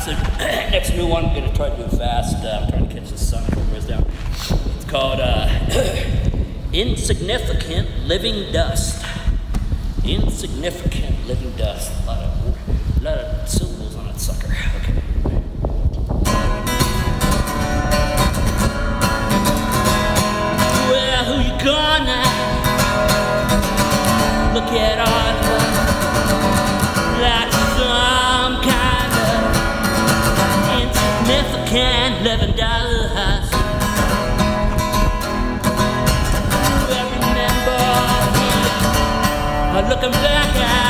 next new one, I'm gonna try to do fast. Uh, I'm trying to catch the sun before it goes down. It's called uh, Insignificant Living Dust. Insignificant Living Dust. A lot of, a lot of syllables on that sucker. Okay. Well, who you gonna look at all? can't live in Dallas. I remember him looking back at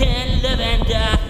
can live and die.